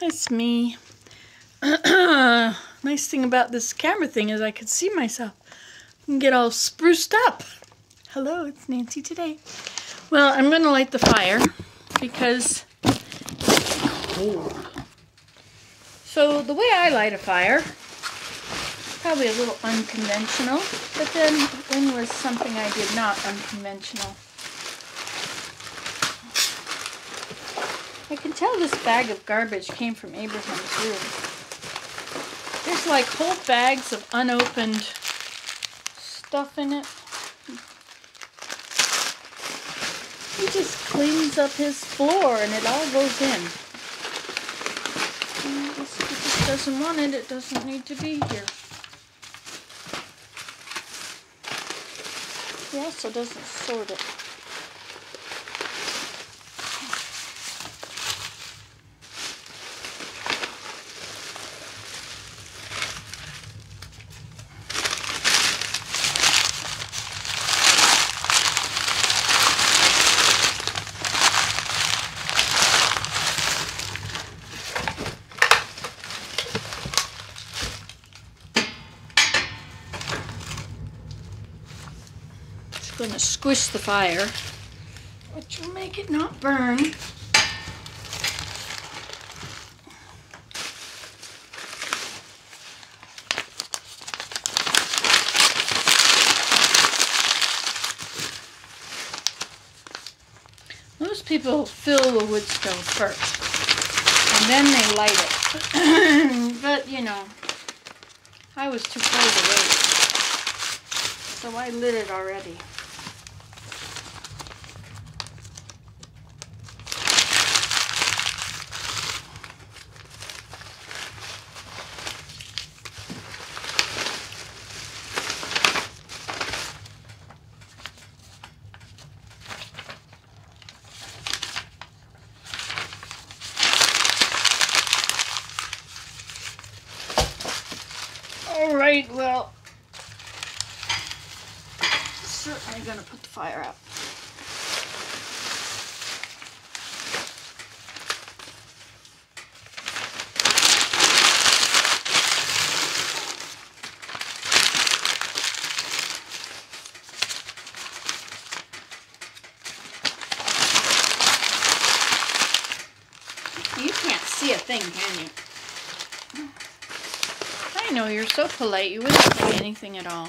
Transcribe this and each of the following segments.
It's me. nice thing about this camera thing is I can see myself and get all spruced up. Hello, it's Nancy today. Well, I'm going to light the fire because it's cold. So the way I light a fire, probably a little unconventional, but then when was something I did not unconventional? I can tell this bag of garbage came from Abraham's room. There's like whole bags of unopened stuff in it. He just cleans up his floor and it all goes in. If he just doesn't want it, it doesn't need to be here. He also doesn't sort it. Just gonna squish the fire, which will make it not burn. Most people fill the wood stove first, and then they light it. but you know, I was too cold to wait. So I lit it already. Well, certainly gonna put the fire out. You can't see a thing, can you? Know you're so polite, you wouldn't say anything at all.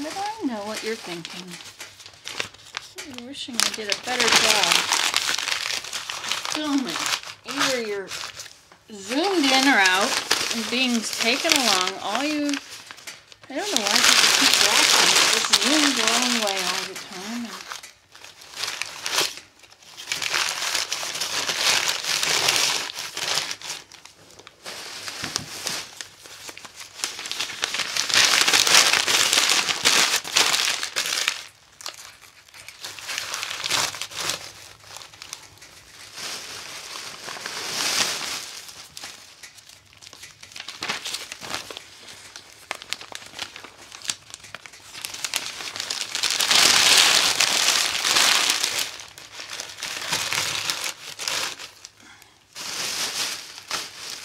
But I know what you're thinking. Wishing I did a better job filming. Either you're zoomed in or out and being taken along. All you, I don't know why people keep watching. It just zooms the wrong way all the time.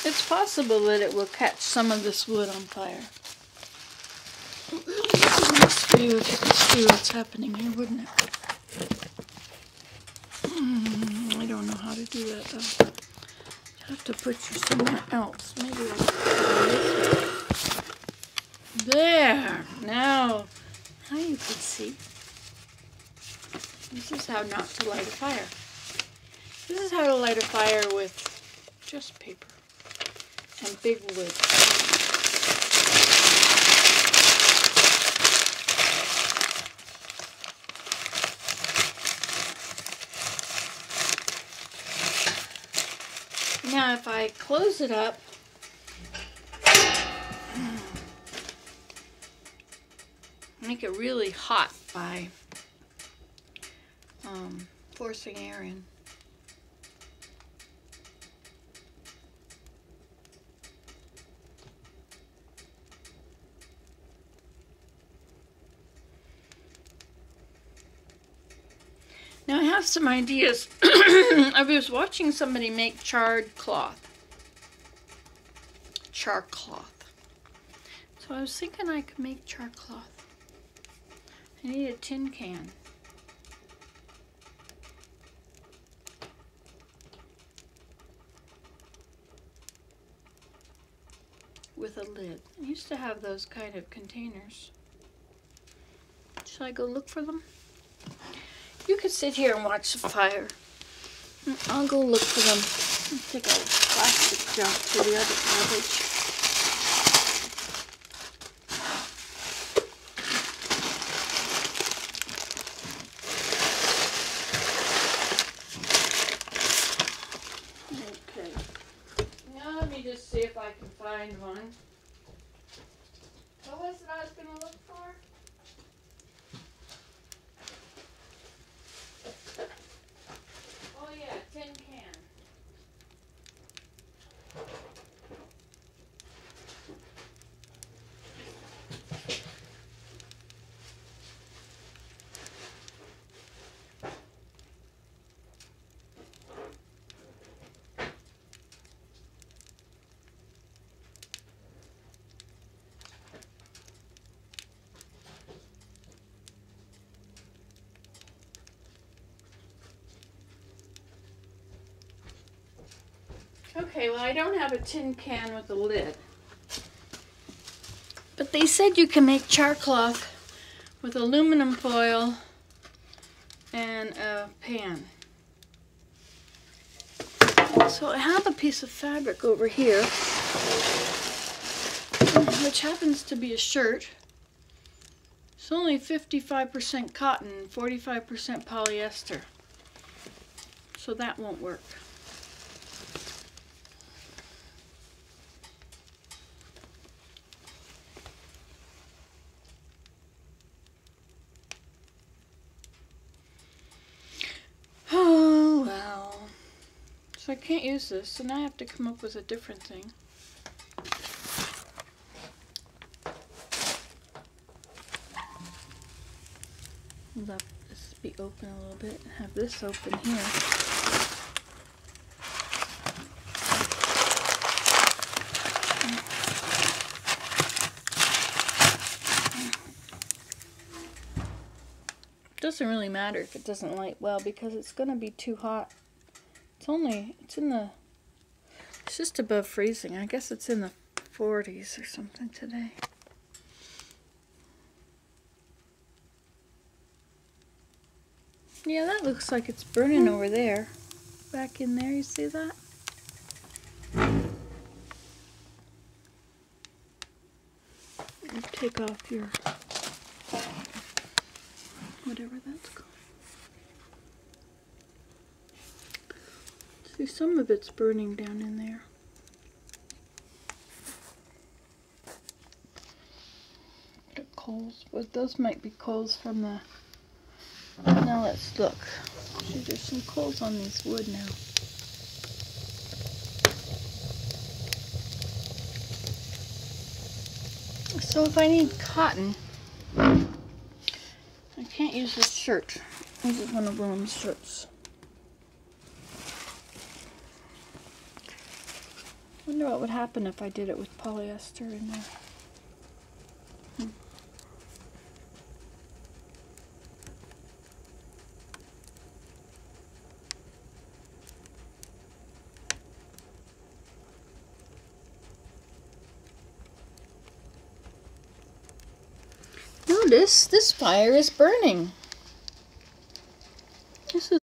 And It's possible that it will catch some of this wood on fire. Could see what's happening here, wouldn't it? Hmm, I don't know how to do that though. You have to put you somewhere else. Maybe I'll. There. Now, now you can see. This is how not to light a fire. This is how to light a fire with just paper and big wood. Now if I close it up, make it really hot by um, forcing air in. Have some ideas. I was watching somebody make charred cloth. Char cloth. So I was thinking I could make char cloth. I need a tin can. With a lid. I used to have those kind of containers. Should I go look for them? You could sit here and watch the fire. I'll go look for them. Take a plastic jump to the other garbage. Okay. Now let me just see if I can find one. What was it I was going to look for? Oh yeah, tin can. Okay, well I don't have a tin can with a lid. But they said you can make char cloth with aluminum foil and a pan. So I have a piece of fabric over here, which happens to be a shirt. It's only 55% cotton, 45% polyester. So that won't work. Oh, well. I can't use this, so now I have to come up with a different thing. Let this be open a little bit and have this open here. doesn't really matter if it doesn't light well because it's going to be too hot. It's only, it's in the, it's just above freezing. I guess it's in the 40s or something today. Yeah, that looks like it's burning over there. Back in there, you see that? You take off your whatever that's called. See, some of it's burning down in there. The coals, but those might be coals from the. Now let's look. See, there's some coals on this wood now. So if I need cotton, I can't use this shirt. This is one of Willem's shirts. Wonder what would happen if I did it with polyester in there. Hmm. Notice this fire is burning.